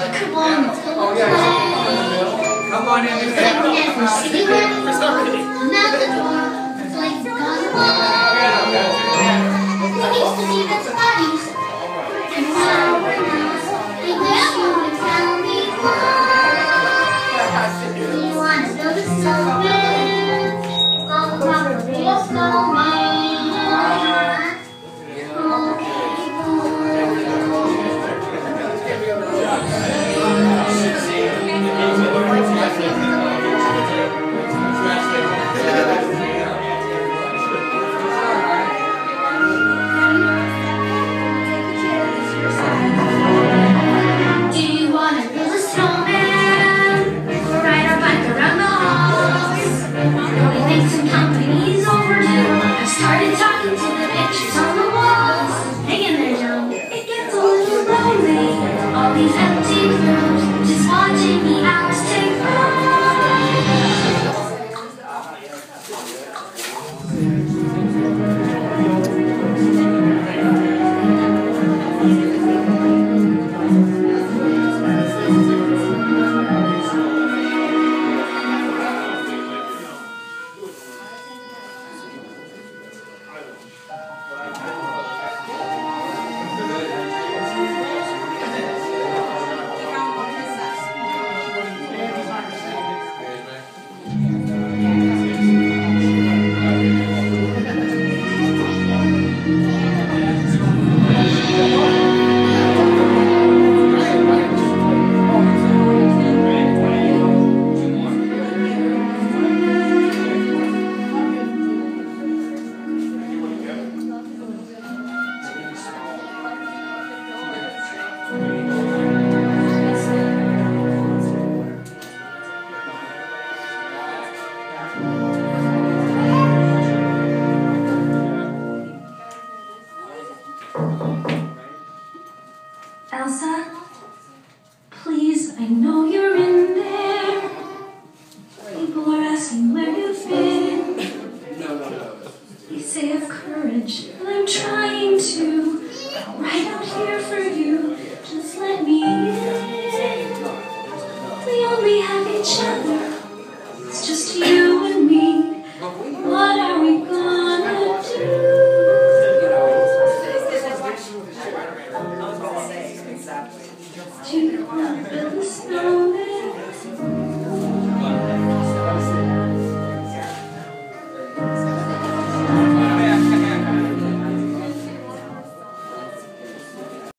Come on. Come on, these Elsa, please, I know you're in there. People are asking where you've been. No, no, no. Say have courage. the snow.